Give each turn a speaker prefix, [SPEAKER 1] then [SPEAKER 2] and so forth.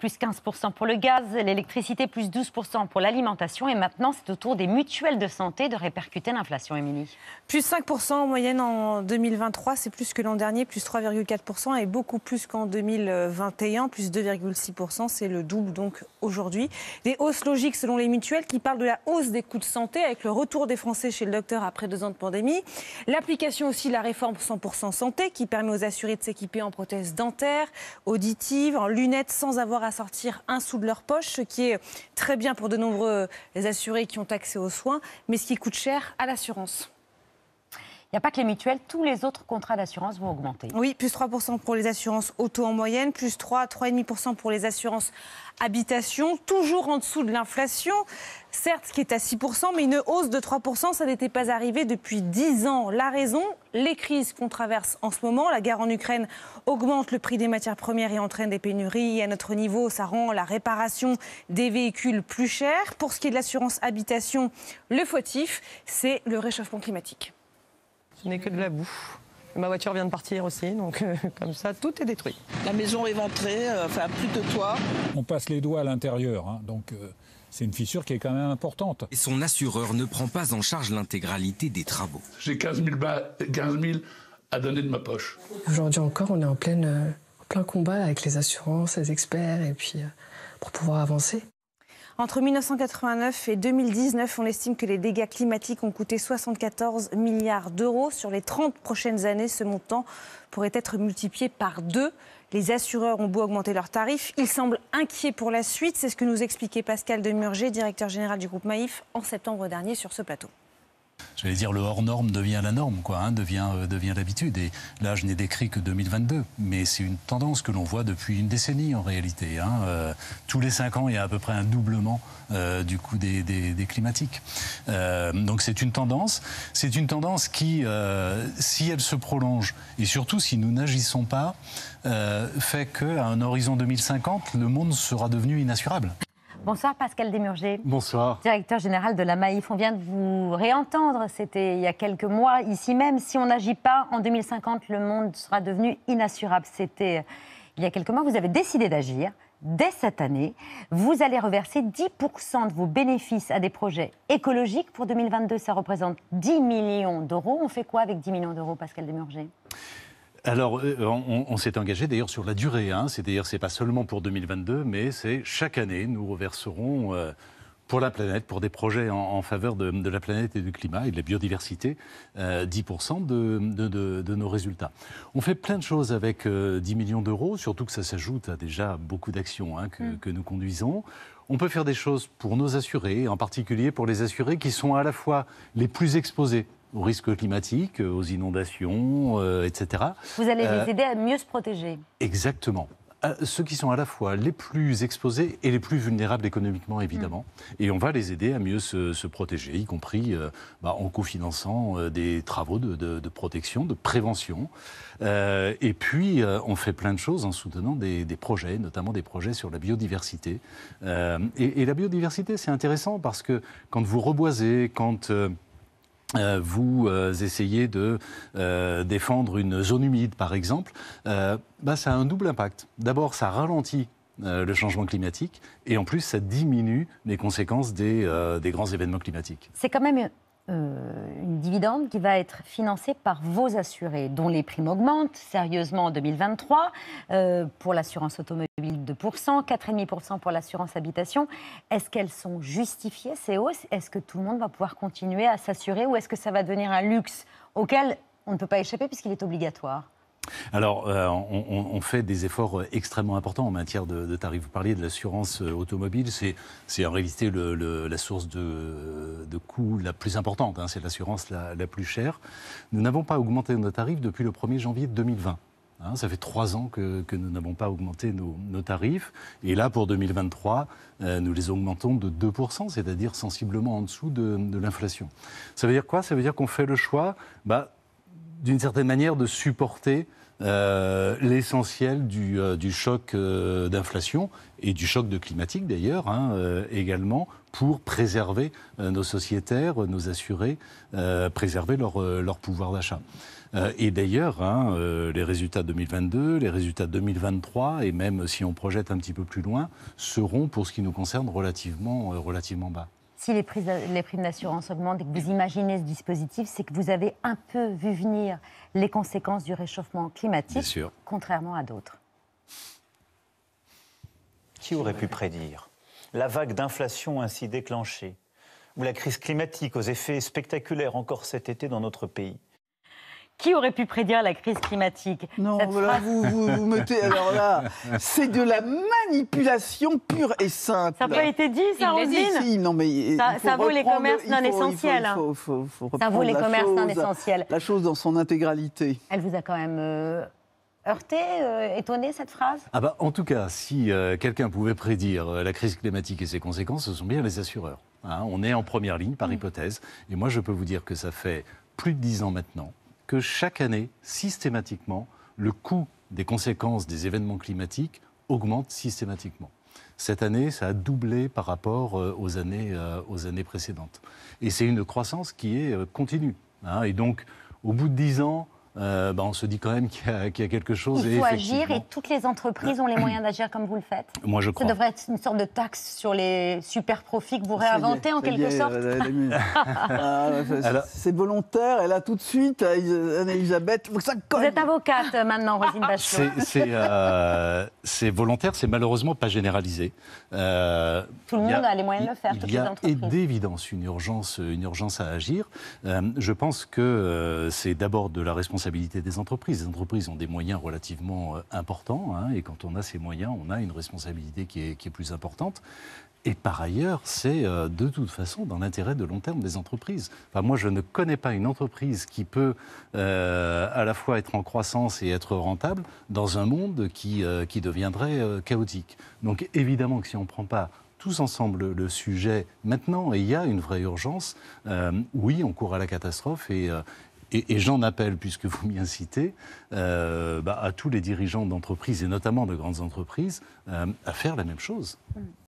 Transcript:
[SPEAKER 1] plus 15% pour le gaz, l'électricité plus 12% pour l'alimentation. Et maintenant, c'est au tour des mutuelles de santé de répercuter l'inflation, Émilie.
[SPEAKER 2] Plus 5% en moyenne en 2023, c'est plus que l'an dernier, plus 3,4% et beaucoup plus qu'en 2021, plus 2,6%. C'est le double donc aujourd'hui. Des hausses logiques selon les mutuelles qui parlent de la hausse des coûts de santé avec le retour des Français chez le docteur après deux ans de pandémie. L'application aussi de la réforme 100% santé qui permet aux assurés de s'équiper en prothèses dentaires, auditives, en lunettes sans avoir à sortir un sou de leur poche, ce qui est très bien pour de nombreux assurés qui ont accès aux soins, mais ce qui coûte cher à l'assurance.
[SPEAKER 1] N'y a pas que les mutuelles, tous les autres contrats d'assurance vont augmenter.
[SPEAKER 2] Oui, plus 3% pour les assurances auto en moyenne, plus 3, 3,5% pour les assurances habitation, toujours en dessous de l'inflation, certes qui est à 6%, mais une hausse de 3%, ça n'était pas arrivé depuis 10 ans. La raison, les crises qu'on traverse en ce moment, la guerre en Ukraine augmente le prix des matières premières et entraîne des pénuries. À notre niveau, ça rend la réparation des véhicules plus chère. Pour ce qui est de l'assurance habitation, le fautif, c'est le réchauffement climatique.
[SPEAKER 3] Ce n'est que de la boue. Ma voiture vient de partir aussi, donc euh, comme ça, tout est détruit.
[SPEAKER 4] La maison est ventrée, euh, enfin plus de toit.
[SPEAKER 5] On passe les doigts à l'intérieur, hein, donc euh, c'est une fissure qui est quand même importante.
[SPEAKER 6] Et son assureur ne prend pas en charge l'intégralité des travaux.
[SPEAKER 7] J'ai 15 000, 15 000 à donner de ma poche.
[SPEAKER 8] Aujourd'hui encore, on est en, pleine, en plein combat avec les assurances, les experts, et puis pour pouvoir avancer.
[SPEAKER 2] Entre 1989 et 2019, on estime que les dégâts climatiques ont coûté 74 milliards d'euros. Sur les 30 prochaines années, ce montant pourrait être multiplié par deux. Les assureurs ont beau augmenter leurs tarifs, ils semblent inquiets pour la suite. C'est ce que nous expliquait Pascal Demurger, directeur général du groupe Maïf, en septembre dernier sur ce plateau
[SPEAKER 9] je vais dire, le hors norme devient la norme, quoi, hein, devient, euh, devient l'habitude. Et là, je n'ai décrit que 2022, mais c'est une tendance que l'on voit depuis une décennie en réalité. Hein. Euh, tous les cinq ans, il y a à peu près un doublement euh, du coût des, des, climatiques. donc c'est une tendance. C'est une tendance qui, si elle se prolonge, et surtout si nous n'agissons pas, fait qu'à un horizon 2050, le monde sera devenu inassurable.
[SPEAKER 1] Bonsoir Pascal Desmurger.
[SPEAKER 10] Bonsoir.
[SPEAKER 1] Directeur général de la Maïf. On vient de vous réentendre, c'était il y a quelques mois, ici même. Si on n'agit pas, en 2050, le monde sera devenu inassurable. C'était euh, il y a quelques mois. Vous avez décidé d'agir. Dès cette année, vous allez reverser 10% de vos bénéfices à des projets écologiques. Pour 2022, ça représente 10 millions d'euros. On fait quoi avec 10 millions d'euros, Pascal Desmurger
[SPEAKER 9] alors, euh, on, s'est engagé d'ailleurs sur la durée. Hein. C'est-à-dire, c'est pas seulement pour 2022, mais c'est chaque année, nous reverserons euh, pour la planète, pour des projets en, faveur de, la planète et du climat et de la biodiversité, 10% euh, de, nos résultats. On fait plein de choses avec 10 millions d'euros, surtout que ça s'ajoute à déjà beaucoup d'actions hein, que, mm. que nous conduisons. On peut faire des choses pour nos assurés, en particulier pour les assurés qui sont à la fois les plus exposés aux risques climatiques, aux inondations, euh, etc.
[SPEAKER 1] Vous allez les euh, aider à mieux se protéger.
[SPEAKER 9] Exactement. Euh, ceux qui sont à la fois les plus exposés et les plus vulnérables économiquement, évidemment. Mm. Et on va les aider à mieux se, protéger, y compris bah, en cofinançant des travaux de, protection, de prévention. et puis, on fait plein de choses en soutenant des, projets, notamment des projets sur la biodiversité. Et, et, la biodiversité, c'est intéressant parce que quand vous reboisez, quand euh, vous euh, essayez de euh, défendre une zone humide, par exemple, bah, ça a un double impact. D'abord, ça ralentit le changement climatique, et en plus, ça diminue les conséquences des, des grands événements climatiques.
[SPEAKER 1] C'est quand même une dividende qui va être financée par vos assurés, dont les primes augmentent sérieusement en 2023, euh, pour l'assurance automobile 2%, 4,5% pour l'assurance habitation. Est-ce qu'elles sont justifiées, ces hausses? Est-ce que tout le monde va pouvoir continuer à s'assurer ou est-ce que ça va devenir un luxe auquel on ne peut pas échapper puisqu'il est obligatoire?
[SPEAKER 9] Alors, euh, on, fait des efforts extrêmement importants en matière de, tarifs. Vous parliez de l'assurance euh, automobile, c'est en réalité la source de, de coûts la plus importante, hein. c'est l'assurance la, plus chère. Nous n'avons pas augmenté nos tarifs depuis le 1er janvier 2020. Hein. ça fait trois ans que, nous n'avons pas augmenté nos, tarifs. Et là, pour 2023, euh, nous les augmentons de 2%, c'est-à-dire sensiblement en dessous de, l'inflation. Ça veut dire quoi? Ça veut dire qu'on fait le choix bah, d'une certaine manière, de supporter euh, l'essentiel du, euh, choc euh, d'inflation et du choc de climatique d'ailleurs hein, également pour préserver nos sociétaires, nos assurés, préserver leur, pouvoir d'achat. Et d'ailleurs, hein, les résultats 2022, les résultats 2023, et même si on projette un petit peu plus loin, seront, pour ce qui nous concerne, relativement, relativement bas.
[SPEAKER 1] Si les primes d'assurance augmentent et que vous imaginez ce dispositif, c'est que vous avez un peu vu venir les conséquences du réchauffement
[SPEAKER 9] Bien
[SPEAKER 1] climatique,
[SPEAKER 9] sûr.
[SPEAKER 1] contrairement à d'autres.
[SPEAKER 10] Qui aurait pu prédire la vague d'inflation ainsi déclenchée ou la crise climatique aux effets spectaculaires encore cet été dans notre pays?
[SPEAKER 1] Qui aurait pu prédire la crise climatique?
[SPEAKER 11] Non,
[SPEAKER 1] Cette
[SPEAKER 11] voilà,
[SPEAKER 1] phrase-
[SPEAKER 11] vous, vous, vous mettez. Alors là, c'est de la manipulation pure et simple.
[SPEAKER 1] Ça n'a pas été dit, ça,
[SPEAKER 11] Si, non, mais
[SPEAKER 1] Ça- vaut les commerces
[SPEAKER 11] il faut-
[SPEAKER 1] non
[SPEAKER 11] il faut-
[SPEAKER 1] essentiels,
[SPEAKER 11] il faut- faut- faut
[SPEAKER 1] Ça vaut les
[SPEAKER 11] la
[SPEAKER 1] commerces non
[SPEAKER 11] chose-
[SPEAKER 1] essentiels.
[SPEAKER 11] La chose dans son intégralité.
[SPEAKER 1] Elle vous a quand même euh, heurté, euh, étonné, cette phrase?
[SPEAKER 9] Ah bah, en tout cas, si euh, quelqu'un pouvait prédire euh, la crise climatique et ses conséquences, ce sont bien les assureurs. hein. on est en première ligne par hypothèse. Et moi, je peux vous dire que ça fait plus de dix ans maintenant que chaque année, systématiquement, le coût des conséquences des événements climatiques augmente systématiquement. Cette année, ça a doublé par rapport euh, aux, années, euh, aux années précédentes. Et c'est une croissance qui est euh, continue. hein. Et donc, au bout de dix ans, euh, bah, on se dit quand même qu'il y, a- qu'il y a quelque chose.
[SPEAKER 1] Il
[SPEAKER 9] et
[SPEAKER 1] faut agir et toutes les entreprises ont les moyens d'agir comme vous le faites.
[SPEAKER 9] Moi, je
[SPEAKER 1] Ça
[SPEAKER 9] crois.
[SPEAKER 1] devrait être une sorte de taxe sur les super profits que vous
[SPEAKER 11] Ça est,
[SPEAKER 1] réinventez en
[SPEAKER 11] ça
[SPEAKER 1] quelque
[SPEAKER 11] est,
[SPEAKER 1] sorte.
[SPEAKER 11] c'est- volontaire, elle a tout de suite, Anne-Elisabeth, que ça
[SPEAKER 1] Vous êtes avocate euh, maintenant, Rosine Bachelot.
[SPEAKER 9] C'est- euh, c'est volontaire, c'est malheureusement pas généralisé. Euh,
[SPEAKER 1] Tout le monde a les moyens de le faire, toutes
[SPEAKER 9] Il y a d'évidence une urgence, une urgence à agir. Euh, je pense que euh, c'est d'abord de la responsabilité des entreprises. Les entreprises ont des moyens relativement euh, importants, hein, et quand on a ces moyens, on a une responsabilité qui est, plus importante. Et par ailleurs, c'est euh, de toute façon dans l'intérêt de long terme des entreprises. Enfin, moi, je ne connais pas une entreprise qui peut euh, à la fois être en croissance et être rentable dans un monde qui, deviendrait chaotique. Donc évidemment que si on ne prend pas tous ensemble le sujet maintenant, et il y a une vraie urgence, oui, on court à la catastrophe et... et, et j'en appelle, puisque vous m'y incitez, euh, bah, à tous les dirigeants d'entreprises, et notamment de grandes entreprises, euh, à faire la même chose.